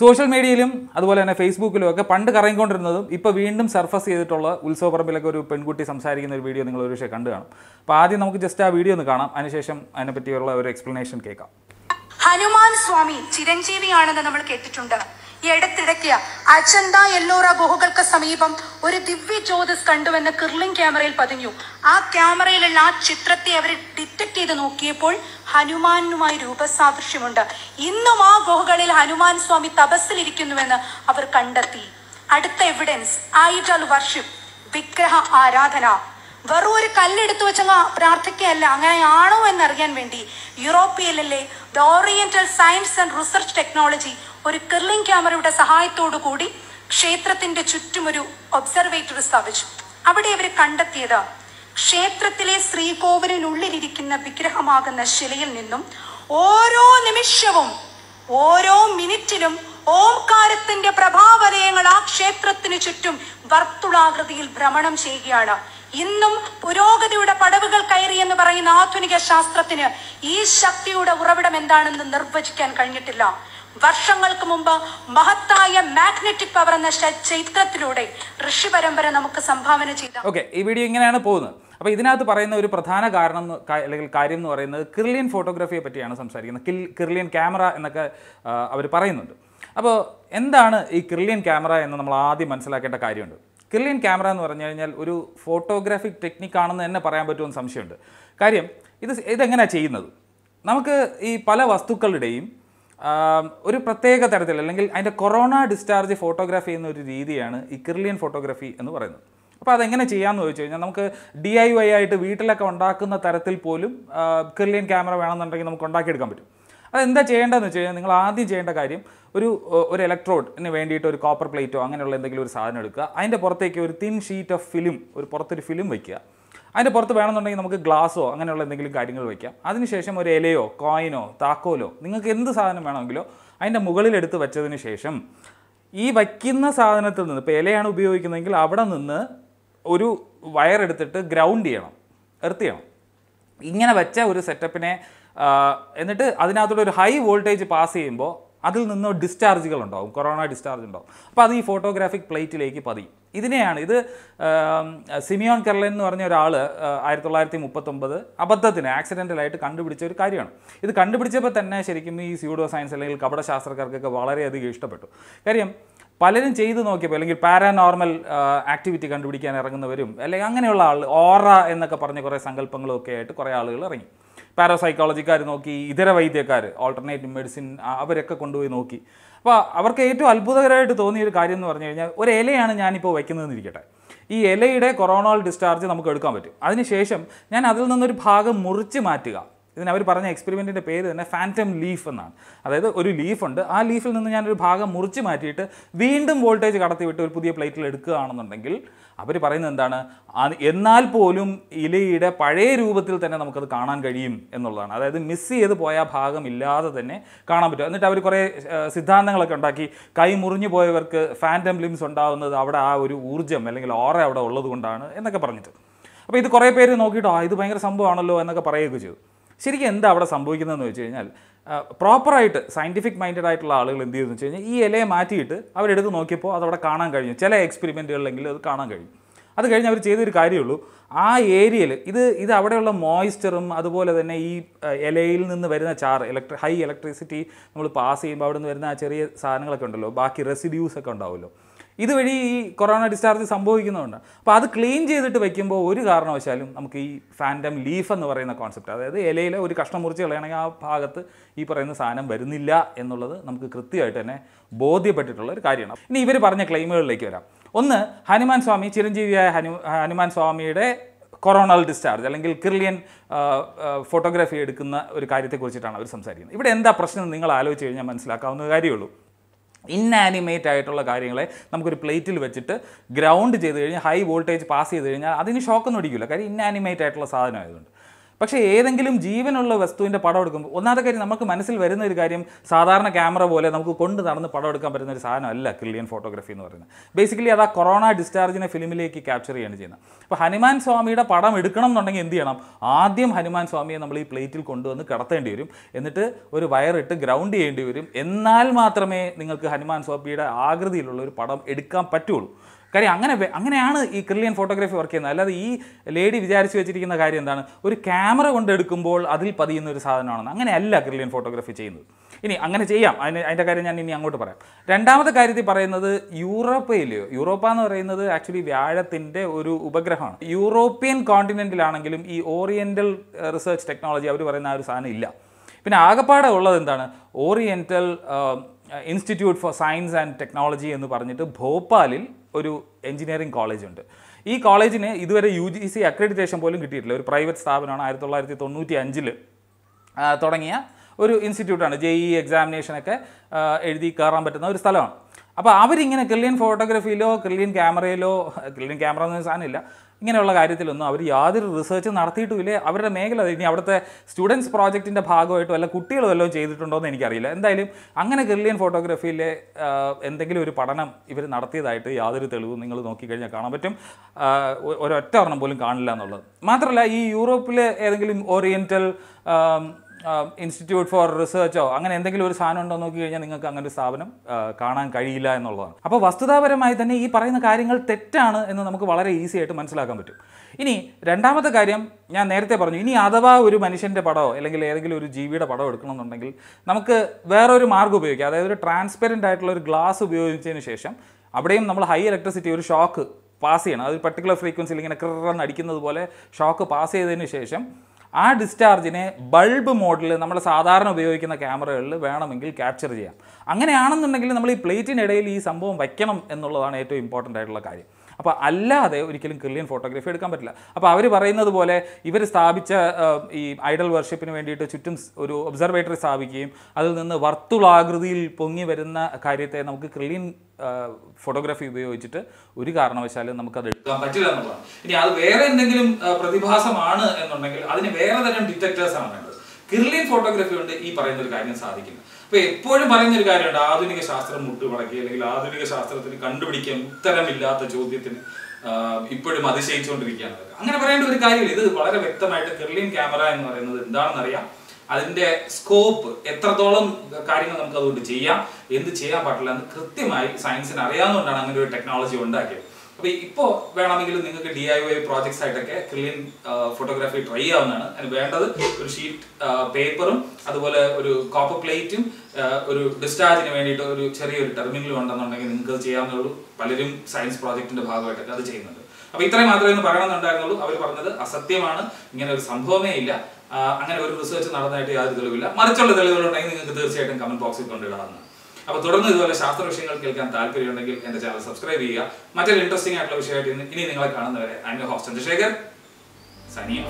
Social മീഡിയയിലും അതുപോലെ തന്നെ ഫേസ്ബുക്കിലും ഒക്കെ പണ്ട് കറങ്ങിക്കൊണ്ടിരുന്നതും ഇപ്പോൾ വീണ്ടും സർഫസ് ചെയ്തിട്ടുള്ള ഉത്സവപ്പറമ്പിലൊക്കെ ഒരു പെൺകുട്ടി സംസാരിക്കുന്ന ഒരു വീഡിയോ നിങ്ങൾ ഒരു കണ്ടു കാണും. അപ്പോൾ ആദ്യം നമുക്ക് ജസ്റ്റ് ആ വീഡിയോ ഒന്ന് കാണാം. അതിനുശേഷം അതിനെപ്പറ്റിയുള്ള ഒരു എക്സ്പ്ലനേഷൻ കേൾക്കാം. ഹനുമാൻ സ്വാമി ചിരഞ്ജീവിയാണെന്ന് നമ്മൾ കേട്ടിട്ടുണ്ട്. ഈ അടുത്തിടയ്ക്ക് അജന്ത എല്ലോറ ഗുഹകൾക്ക് സമീപം ഒരു ദിവ്യ ജ്യോതിസ് കണ്ടുവെന്ന് കിർലിംഗ് ക്യാമറയിൽ പതിഞ്ഞു. ആ ക്യാമറയിലുള്ള ആ ചിത്രത്തെ അവർ ഡിറ്റക്ട് ചെയ്ത് നോക്കിയപ്പോൾ ഹനുമാനുമായി രൂപസാദൃശ്യമുണ്ട്. ഇന്നും ആ ഗുഹകളിൽ ഹനുമാൻ സ്വാമി തപസ്സിലിരിക്കുന്നുവെന്ന് അവർ കണ്ടെത്തി. അടുത്ത എവിഡൻസ് ഐഡൽ വർഷിപ്പ് വിഗ്രഹ ആരാധന. വെറും ഒരു കല്ലെടുത്തു വെച്ചങ്ങ് പ്രാർത്ഥിക്കുകയല്ല അങ്ങനെയാണോ എന്നറിയാൻ വേണ്ടി. യൂറോപ്പിയയിലെ the oriental science and research technology ഒരു കിർലിംഗ് ക്യാമറയുടെ സഹായത്തോടു കൂടി ക്ഷേത്രത്തിന്റെ ചുറ്റും ഒരു ഒബ്സർവേറ്ററി സ്ഥാപിച്ചു. അവിടെ അവർ കണ്ടെത്തിയത് ക്ഷേത്രത്തിലെ ശ്രീകോവിലിനുള്ളിലിരിക്കുന്ന വിഗ്രഹമാകുന്ന ശിലയിൽ നിന്നും ഓരോ നിമിഷവും ഓരോ മിനിറ്റിലും ഓംകാരത്തിന്റെ പ്രഭാവലയങ്ങൾ ആ ക്ഷേത്രത്തിന് ചുറ്റും വർത്തുളാകൃതിയിൽ ഭ്രമണം ചെയ്യുകയാണ്. ഇന്നും പുരോഗതിയുടെ പടവുകൾ കയറി എന്ന് പറയുന്ന ആധുനിക ശാസ്ത്രത്തിന് ഈ ശക്തിയുടെ ഉറവിടം എന്താണെന്ന് നിർവചിക്കാൻ കഴിഞ്ഞിട്ടില്ല. വർഷങ്ങൾക്ക് മുമ്പ് മഹത്തായ മാഗ്നറ്റിക് പവർ എന്ന ചൈത്രത്തിലൂടെ ഋഷി പരമ്പര നമുക്ക് സംഭാവന ചെയ്ത ഓക്കെ ഈ വീഡിയോ ഇങ്ങനെയാണ് പോകുന്നത്. അപ്പോൾ ഇതിനകത്ത് പറയുന്ന ഒരു പ്രധാന കാരണം അല്ലെങ്കിൽ കാര്യം എന്ന് പറയുന്നത് കിർലിയൻ ഫോട്ടോഗ്രാഫിയെ പറ്റിയാണ് സംസാരിക്കുന്നത്. കിൽ കിർലിയൻ ക്യാമറ എന്നൊക്കെ അവർ പറയുന്നുണ്ട്. അപ്പോൾ എന്താണ് ഈ കിർലിയൻ ക്യാമറ എന്ന് നമ്മൾ ആദ്യം മനസ്സിലാക്കേണ്ട കാര്യമുണ്ട്? കിർലിയൻ ക്യാമറ എന്ന് പറഞ്ഞു കഴിഞ്ഞാൽ ഒരു ഫോട്ടോഗ്രാഫിക് ടെക്നിക്കാണെന്ന് തന്നെ പറയാൻ പറ്റുമെന്ന് സംശയമുണ്ട്. കാര്യം ഇത് ഇതെങ്ങനെയാണ് ചെയ്യുന്നത്? നമുക്ക് ഈ പല വസ്തുക്കളുടെയും ഒരു പ്രത്യേക തരത്തിൽ അല്ലെങ്കിൽ അതിന്റെ കൊറോണ ഡിസ്ചാർജ് ഫോട്ടോഗ്രാഫി ചെയ്യുന്ന ഒരു രീതിയാണ് ഈ കിർലിയൻ ഫോട്ടോഗ്രാഫി എന്ന് പറയുന്നത്. അപ്പോൾ അതെങ്ങനെ ചെയ്യാമെന്ന് ചോദിച്ചു കഴിഞ്ഞാൽ നമുക്ക് ഡി ഐ വൈ ആയിട്ട് വീട്ടിലൊക്കെ ഉണ്ടാക്കുന്ന തരത്തിൽ പോലും കിർലിയൻ ക്യാമറ വേണമെന്നുണ്ടെങ്കിൽ നമുക്ക് ഉണ്ടാക്കിയെടുക്കാൻ പറ്റും. അതെന്താ ചെയ്യേണ്ടതെന്ന് വെച്ച് കഴിഞ്ഞാൽ നിങ്ങൾ ആദ്യം ചെയ്യേണ്ട കാര്യം ഒരു ഒരു ഇലക്ട്രോഡിന് വേണ്ടിയിട്ട് ഒരു കോപ്പർ പ്ലേറ്റോ അങ്ങനെയുള്ള എന്തെങ്കിലും ഒരു സാധനം എടുക്കുക. അതിന്റെ പുറത്തേക്ക് ഒരു തിൻ ഷീറ്റ് ഓഫ് ഫിലിം ഒരു പുറത്തൊരു ഫിലിം വയ്ക്കുക. അതിന്റെ പുറത്ത് വേണമെന്നുണ്ടെങ്കിൽ നമുക്ക് ഗ്ലാസ്സോ അങ്ങനെയുള്ള എന്തെങ്കിലും കാര്യങ്ങൾ വയ്ക്കാം. അതിനുശേഷം ഒരു ഇലയോ കോയിനോ താക്കോലോ നിങ്ങൾക്ക് എന്ത് സാധനം വേണമെങ്കിലോ അതിന്റെ മുകളിലെടുത്ത് വെച്ചതിന് ശേഷം ഈ വയ്ക്കുന്ന സാധനത്തിൽ നിന്ന് ഇപ്പോൾ ഇലയാണ് ഉപയോഗിക്കുന്നതെങ്കിൽ അവിടെ നിന്ന് ഒരു വയർ എടുത്തിട്ട് ഗ്രൗണ്ട് ചെയ്യണം എർത്ത് ചെയ്യണം. ഇങ്ങനെ വെച്ച ഒരു സെറ്റപ്പിനെ എന്നിട്ട് അതിനകത്തൂടെ ഒരു ഹൈ വോൾട്ടേജ് പാസ് ചെയ്യുമ്പോൾ അതിൽ നിന്ന് ഡിസ്ചാർജുകൾ ഉണ്ടാവും കൊറോണ ഡിസ്ചാർജ് ഉണ്ടാവും. അപ്പോൾ അത് ഈ ഫോട്ടോഗ്രാഫിക് പ്ലേറ്റിലേക്ക് പതിയും. ഇതിനെയാണ്. ഇത് സിമിയോൺ കെർലൻ എന്ന് പറഞ്ഞ ഒരാൾ ആയിരത്തി തൊള്ളായിരത്തി മുപ്പത്തൊമ്പത് അബദ്ധത്തിന് ആക്സിഡന്റലായിട്ട് കണ്ടുപിടിച്ച ഒരു കാര്യമാണ്. ഇത് കണ്ടുപിടിച്ചപ്പോൾ തന്നെ ശരിക്കും ഈ സ്യൂഡോ സയൻസ് അല്ലെങ്കിൽ കപടശാസ്ത്രക്കാർക്കൊക്കെ വളരെയധികം ഇഷ്ടപ്പെട്ടു. കാര്യം പലരും ചെയ്തു നോക്കിയപ്പോൾ അല്ലെങ്കിൽ പാരാനോർമൽ ആക്ടിവിറ്റി കണ്ടുപിടിക്കാൻ ഇറങ്ങുന്നവരും അല്ലെങ്കിൽ അങ്ങനെയുള്ള ആൾ ഓറ എന്നൊക്കെ പറഞ്ഞ കുറേ സങ്കല്പങ്ങളും ഒക്കെ ആയിട്ട് കുറേ ആളുകൾ ഇറങ്ങി. പാരാസൈക്കോളജിക്കാർ നോക്കി ഇതര വൈദ്യക്കാർ ഓൾട്ടർനേറ്റീവ് മെഡിസിൻ അവരൊക്കെ കൊണ്ടുപോയി നോക്കി. അപ്പോൾ അവർക്ക് ഏറ്റവും അത്ഭുതകരമായിട്ട് തോന്നിയ ഒരു കാര്യം എന്ന് പറഞ്ഞു കഴിഞ്ഞാൽ ഒരു ഇലയാണ് ഞാനിപ്പോൾ വയ്ക്കുന്നതെന്ന് ഇരിക്കട്ടെ ഈ ഇലയുടെ കൊറോണോൾ ഡിസ്ചാർജ് നമുക്ക് എടുക്കാൻ പറ്റും. അതിനുശേഷം ഞാൻ അതിൽ നിന്നൊരു ഭാഗം മുറിച്ച് മാറ്റുക. ഇതിന് അവർ പറഞ്ഞ എക്സ്പെരിമെന്റിന്റെ പേര് തന്നെ ഫാന്റം ലീഫ് എന്നാണ്. അതായത് ഒരു ലീഫുണ്ട് ആ ലീഫിൽ നിന്ന് ഞാനൊരു ഭാഗം മുറിച്ച് മാറ്റിയിട്ട് വീണ്ടും വോൾട്ടേജ് കടത്തിവിട്ട് ഒരു പുതിയ പ്ലേറ്റിൽ എടുക്കുകയാണെന്നുണ്ടെങ്കിൽ അവർ പറയുന്നത് എന്താണ്? എന്നാൽ പോലും ഇലയുടെ പഴയ രൂപത്തിൽ തന്നെ നമുക്കത് കാണാൻ കഴിയും എന്നുള്ളതാണ്. അതായത് മിസ് ചെയ്ത് പോയ ഭാഗം ഇല്ലാതെ തന്നെ കാണാൻ പറ്റും. എന്നിട്ട് അവർ കുറേ സിദ്ധാന്തങ്ങളൊക്കെ ഉണ്ടാക്കി. കൈ മുറിഞ്ഞു പോയവർക്ക് ഫാന്റം ലിംസ് ഉണ്ടാകുന്നത് അവിടെ ആ ഒരു ഊർജം അല്ലെങ്കിൽ ഓറ അവിടെ ഉള്ളത് കൊണ്ടാണ് എന്നൊക്കെ പറഞ്ഞിട്ട്. അപ്പോൾ ഇത് കുറേ പേര് നോക്കിയിട്ട് ഇത് ഭയങ്കര സംഭവമാണല്ലോ എന്നൊക്കെ പറയുകയൊക്കെ ചെയ്തു. ശരിക്കും എന്താ അവിടെ സംഭവിക്കുന്നതെന്ന് വെച്ച് കഴിഞ്ഞാൽ പ്രോപ്പറായിട്ട് സയന്റിഫിക് മൈൻഡഡ് ആയിട്ടുള്ള ആളുകൾ എന്ത് ചെയ്തെന്ന് വെച്ച് കഴിഞ്ഞാൽ ഈ ഇലയെ മാറ്റിയിട്ട് അവരെടുത്ത് നോക്കിയപ്പോൾ അതവിടെ കാണാൻ കഴിഞ്ഞു. ചില എക്സ്പെരിമെന്റുകളിലെങ്കിലും അത് കാണാൻ കഴിയും അത് കഴിഞ്ഞ് അവർ ചെയ്തൊരു കാര്യമുള്ളൂ. ആ ഏരിയയിൽ ഇത് ഇത് അവിടെയുള്ള മോയ്സ്ചറും അതുപോലെ തന്നെ ഈ ഇലയിൽ നിന്ന് വരുന്ന ചാർ ഇലക്ട്രി ഹൈ ഇലക്ട്രിസിറ്റി നമ്മൾ പാസ് ചെയ്യുമ്പോൾ അവിടെ നിന്ന് വരുന്ന ആ ചെറിയ സാധനങ്ങളൊക്കെ ഉണ്ടല്ലോ. ബാക്കി റെസിഡ്യൂസ് ഒക്കെ ഉണ്ടാവുമല്ലോ. ഇതുവഴി ഈ കൊറോണ ഡിസ്ചാർജ് സംഭവിക്കുന്നതുകൊണ്ട്. അപ്പോൾ അത് ക്ലീൻ ചെയ്തിട്ട് വയ്ക്കുമ്പോൾ ഒരു കാരണവശാലും നമുക്ക് ഈ ഫാന്റം ലീഫ് എന്ന് പറയുന്ന കോൺസെപ്റ്റ് അതായത് ഇലയിലെ ഒരു കഷ്ണം മുറിച്ച് കളയണമെങ്കിൽ ആ ഭാഗത്ത് ഈ പറയുന്ന സാധനം വരുന്നില്ല എന്നുള്ളത് നമുക്ക് കൃത്യമായിട്ട് തന്നെ ബോധ്യപ്പെട്ടിട്ടുള്ള ഒരു കാര്യമാണ്. ഇനി ഇവർ പറഞ്ഞ ക്ലെയിമുകളിലേക്ക് വരാം. ഒന്ന് ഹനുമാൻ സ്വാമി ചിരഞ്ജീവിയായ ഹനു ഹനുമാൻ സ്വാമിയുടെ കൊറോണൽ ഡിസ്ചാർജ് അല്ലെങ്കിൽ കിർലിയൻ ഫോട്ടോഗ്രാഫി എടുക്കുന്ന ഒരു കാര്യത്തെക്കുറിച്ചിട്ടാണ് അവർ സംസാരിക്കുന്നത്. ഇവിടെ എന്താ പ്രശ്നം നിങ്ങൾ ആലോചിച്ച് കഴിഞ്ഞാൽ മനസ്സിലാക്കാവുന്ന കാര്യമുള്ളൂ. ഇന്നാനിമേറ്റ് ആയിട്ടുള്ള കാര്യങ്ങളെ നമുക്കൊരു പ്ലേറ്റിൽ വെച്ചിട്ട് ഗ്രൗണ്ട് ചെയ്ത് കഴിഞ്ഞാൽ ഹൈ വോൾട്ടേജ് പാസ് ചെയ്ത് കഴിഞ്ഞാൽ അതിന് ഷോക്കൊന്നും അടിക്കില്ല കാര്യം ഇന്നാനിമേറ്റ് ആയിട്ടുള്ള സാധനം ആയതുകൊണ്ട്. പക്ഷേ ഏതെങ്കിലും ജീവനുള്ള വസ്തുവിന്റെ പടം എടുക്കുമ്പോൾ ഒന്നാമത്തെ കാര്യം നമുക്ക് മനസ്സിൽ വരുന്ന ഒരു കാര്യം സാധാരണ ക്യാമറ പോലെ നമുക്ക് കൊണ്ട് നടന്ന് പടം എടുക്കാൻ പറ്റുന്ന ഒരു സാധനമല്ല ക്രില്യൻ ഫോട്ടോഗ്രാഫി എന്ന് പറയുന്നത്. ബേസിക്കലി അത് ആ കൊറോണ ഡിസ്ചാർജിനെ ഫിലിമിലേക്ക് ക്യാപ്ചർ ചെയ്യാണ് ചെയ്യുന്നത്. അപ്പോൾ ഹനുമാൻ സ്വാമിയുടെ പടം എടുക്കണം എന്നുണ്ടെങ്കിൽ എന്ത് ചെയ്യണം? ആദ്യം ഹനുമാൻ സ്വാമിയെ നമ്മൾ ഈ പ്ലേറ്റിൽ കൊണ്ടുവന്ന് കിടത്തേണ്ടി വരും. എന്നിട്ട് ഒരു വയറിട്ട് ഗ്രൗണ്ട് ചെയ്യേണ്ടി വരും. എന്നാൽ മാത്രമേ നിങ്ങൾക്ക് ഹനുമാൻ സ്വാമിയുടെ ആകൃതിയിലുള്ള ഒരു പടം എടുക്കാൻ പറ്റുള്ളൂ. കാര്യം അങ്ങനെ അങ്ങനെയാണ് ഈ ക്രില്യൻ ഫോട്ടോഗ്രാഫി വർക്ക് ചെയ്യുന്നത്. അല്ലാതെ ഈ ലേഡി വിചാരിച്ചു വെച്ചിരിക്കുന്ന കാര്യം എന്താണ്? ഒരു ക്യാമറ കൊണ്ട് എടുക്കുമ്പോൾ അതിൽ പതിയുന്ന ഒരു സാധനമാണെന്ന്. അങ്ങനെയല്ല ക്രില്യൻ ഫോട്ടോഗ്രാഫി ചെയ്യുന്നത്. ഇനി അങ്ങനെ ചെയ്യാം. അതിന് അതിന്റെ കാര്യം ഞാൻ ഇനി അങ്ങോട്ട് പറയാം. രണ്ടാമത്തെ കാര്യത്തിൽ പറയുന്നത് യൂറോപ്പയിലെയോ യൂറോപ്പ എന്ന് പറയുന്നത് ആക്ച്വലി വ്യാഴത്തിന്റെ ഒരു ഉപഗ്രഹമാണ്. യൂറോപ്യൻ കോണ്ടിനെന്റിലാണെങ്കിലും ഈ ഓറിയന്റൽ റിസർച്ച് ടെക്നോളജി അവർ പറയുന്ന ആ ഒരു സാധനം ഇല്ല. പിന്നെ ആകപ്പാടെ ഉള്ളത് എന്താണ്? Oriental institute for science and technology എന്ന് പറഞ്ഞിട്ട് ഭോപ്പാലിൽ ഒരു എഞ്ചിനീയറിംഗ് കോളേജുണ്ട് ഈ കോളേജിന് ഇതുവരെ യു ജി സി അക്രഡിറ്റേഷൻ പോലും കിട്ടിയിട്ടില്ല. ഒരു പ്രൈവറ്റ് സ്ഥാപനമാണ് ആയിരത്തി തൊള്ളായിരത്തി തൊണ്ണൂറ്റി അഞ്ചിൽ തുടങ്ങിയ ഒരു ഇൻസ്റ്റിറ്റ്യൂട്ടാണ് ജെ ഇ എക്സാമിനേഷനൊക്കെ എഴുതി കയറാൻ പറ്റുന്ന ഒരു സ്ഥലമാണ്. അപ്പോൾ അവരിങ്ങനെ ക്രില്യൻ ഫോട്ടോഗ്രാഫിയിലോ ക്രില്യൻ ക്യാമറയിലോ ക്രില്യൻ ക്യാമറ എന്ന സാധനമില്ല. ഇങ്ങനെയുള്ള കാര്യത്തിലൊന്നും അവർ യാതൊരു റിസർച്ചും നടത്തിയിട്ടുമില്ല? അവരുടെ മേഖല ഇനി അവിടുത്തെ സ്റ്റുഡൻസ് പ്രോജക്റ്റിന്റെ ഭാഗമായിട്ടോ അല്ല കുട്ടികൾ വല്ലതും ചെയ്തിട്ടുണ്ടോ എന്ന് എനിക്കറിയില്ല. എന്തായാലും അങ്ങനെ ഗെർലിയൻ ഫോട്ടോഗ്രാഫിയിലെ എന്തെങ്കിലും ഒരു പഠനം ഇവർ നടത്തിയതായിട്ട് യാതൊരു തെളിവും നിങ്ങൾ നോക്കിക്കഴിഞ്ഞാൽ കാണാൻ പറ്റും. ഒരൊറ്റ ഒരെണ്ണം പോലും കാണില്ല എന്നുള്ളത്. മാത്രമല്ല ഈ യൂറോപ്പിലെ ഏതെങ്കിലും ഓറിയന്റൽ ഇൻസ്റ്റിറ്റ്യൂട്ട് ഫോർ റിസർച്ചോ അങ്ങനെ എന്തെങ്കിലും ഒരു സാധനം ഉണ്ടോ നോക്കി കഴിഞ്ഞാൽ നിങ്ങൾക്ക് അങ്ങനെ ഒരു സ്ഥാപനം കാണാൻ കഴിയില്ല എന്നുള്ളതാണ്. അപ്പോൾ വസ്തുതാപരമായി തന്നെ ഈ പറയുന്ന കാര്യങ്ങൾ തെറ്റാണ് എന്ന് നമുക്ക് വളരെ ഈസി ആയിട്ട് മനസ്സിലാക്കാൻ പറ്റും. ഇനി രണ്ടാമത്തെ കാര്യം ഞാൻ നേരത്തെ പറഞ്ഞു ഇനി അഥവാ ഒരു മനുഷ്യന്റെ പടമോ അല്ലെങ്കിൽ ഏതെങ്കിലും ഒരു ജീവിയുടെ പടം എടുക്കണമെന്നുണ്ടെങ്കിൽ നമുക്ക് വേറൊരു മാർഗം ഉപയോഗിക്കാം. അതായത് ഒരു ട്രാൻസ്പെറന്റ് ആയിട്ടുള്ള ഒരു ഗ്ലാസ് ഉപയോഗിച്ചതിന് ശേഷം അവിടെയും നമ്മൾ ഹൈ ഇലക്ട്രിസിറ്റി ഒരു ഷോക്ക് പാസ് ചെയ്യണം. അത് പർട്ടിക്കുലർ ഫ്രീക്വൻസിയിൽ ഇങ്ങനെ ക്രറന്ന് അടിക്കുന്നത് പോലെ ഷോക്ക് പാസ് ചെയ്തതിന് ശേഷം ആ ഡിസ്ചാർജിനെ ബൾബ് മോഡിൽ നമ്മൾ സാധാരണ ഉപയോഗിക്കുന്ന ക്യാമറകളിൽ വേണമെങ്കിൽ ക്യാപ്ചർ ചെയ്യാം. അങ്ങനെയാണെന്നുണ്ടെങ്കിൽ നമ്മൾ ഈ പ്ലേറ്റിനിടയിൽ ഈ സംഭവം വയ്ക്കണം എന്നുള്ളതാണ് ഏറ്റവും ഇമ്പോർട്ടന്റ് ആയിട്ടുള്ള കാര്യം. അപ്പോൾ അല്ലാതെ ഒരിക്കലും ക്രില്യൻ ഫോട്ടോഗ്രാഫി എടുക്കാൻ പറ്റില്ല. അപ്പോൾ അവർ പറയുന്നത് പോലെ ഇവർ സ്ഥാപിച്ച ഈ ഐഡൽ വർഷിപ്പിന് വേണ്ടിയിട്ട് ചുറ്റും ഒരു ഒബ്സർവേറ്ററി സ്ഥാപിക്കുകയും അതിൽ നിന്ന് വർത്തുളാകൃതിയിൽ പൊങ്ങി വരുന്ന കാര്യത്തെ നമുക്ക് ക്രില്യൻ ഫോട്ടോഗ്രാഫി ഉപയോഗിച്ചിട്ട് ഒരു കാരണവശാലും നമുക്കത് എടുക്കാൻ പറ്റില്ല എന്നുള്ളതാണ്. ഇനി അത് വേറെ എന്തെങ്കിലും പ്രതിഭാസമാണ് എന്നുണ്ടെങ്കിൽ അതിന് വേറെ തരം ഡിറ്റക്ടേഴ്സ് ആണ് വേണ്ടത്. കിർലിയൻ ഫോട്ടോഗ്രാഫി കൊണ്ട് ഈ പറയുന്ന ഒരു കാര്യം സാധിക്കുന്നു. അപ്പൊ എപ്പോഴും പറയുന്ന ഒരു കാര്യമുണ്ട് ആധുനിക ശാസ്ത്രം മുട്ടുമടക്കി അല്ലെങ്കിൽ ആധുനിക ശാസ്ത്രത്തിന് കണ്ടുപിടിക്കാൻ ഉത്തരമില്ലാത്ത ചോദ്യത്തിന് ഇപ്പോഴും അതിശയിച്ചുകൊണ്ടിരിക്കുകയാണ് അങ്ങനെ പറയേണ്ട ഒരു കാര്യമില്ല. ഇത് വളരെ വ്യക്തമായിട്ട് കിർലിയൻ ക്യാമറ എന്ന് പറയുന്നത് എന്താണെന്ന് അറിയാം അതിന്റെ സ്കോപ്പ് എത്രത്തോളം കാര്യങ്ങൾ നമുക്ക് അതുകൊണ്ട് ചെയ്യാം എന്ത് ചെയ്യാൻ പാടില്ല എന്ന് കൃത്യമായി സയൻസിന് അറിയാവുന്നതുകൊണ്ടാണ് അങ്ങനെ ഒരു ടെക്നോളജി ഉണ്ടാക്കിയത്. അപ്പൊ ഇപ്പോ വേണമെങ്കിൽ നിങ്ങൾക്ക് ഡി ഐ വൈ പ്രോജക്ട്സ് ആയിട്ടൊക്കെ ക്ലീൻ ഫോട്ടോഗ്രാഫി ട്രൈ ചെയ്യാവുന്നതാണ്. അതിന് വേണ്ടത് ഒരു ഷീറ്റ് പേപ്പറും അതുപോലെ ഒരു കോപ്പർ പ്ലേറ്റും ഒരു ഡിസ്ചാർജിന് വേണ്ടിയിട്ട് ഒരു ചെറിയൊരു ടെർമിനലും ഉണ്ടെന്നുണ്ടെങ്കിൽ നിങ്ങൾക്ക് അത് ചെയ്യാവുന്നുള്ളൂ പലരും സയൻസ് പ്രോജക്റ്റിന്റെ ഭാഗമായിട്ടൊക്കെ അത് ചെയ്യുന്നുണ്ട്. അപ്പൊ ഇത്രയും മാത്രമേ ഒന്ന് പറയണമെന്നുണ്ടായിരുന്നുള്ളൂ. അവർ പറഞ്ഞത് അസത്യമാണ്. ഇങ്ങനെ ഒരു സംഭവമേ ഇല്ല. അങ്ങനെ ഒരു റിസർച്ച് നടന്നതായിട്ട് യാതൊരു തെളിവില്ല. മറിച്ചുള്ള തെളിവുകളുണ്ടെങ്കിൽ നിങ്ങൾക്ക് തീർച്ചയായിട്ടും കമന്റ് ബോക്സിൽ കൊണ്ടിടാവുന്നതാണ് അപ്പോൾ തുടർന്ന് ഇതുപോലെ ശാസ്ത്ര വിഷയങ്ങൾ കേൾക്കാൻ താല്പര്യമുണ്ടെങ്കിൽ എന്റെ ചാനൽ സബ്സ്ക്രൈബ് ചെയ്യുക. മറ്റൊരു ഇൻട്രസ്റ്റിംഗ് ആയിട്ടുള്ള വിഷയമായിട്ട് ഇനി നിങ്ങളെ കാണുന്നവരെ ഐ എം ഹോസ് ചന്ദ്രശേഖർ. സനിയ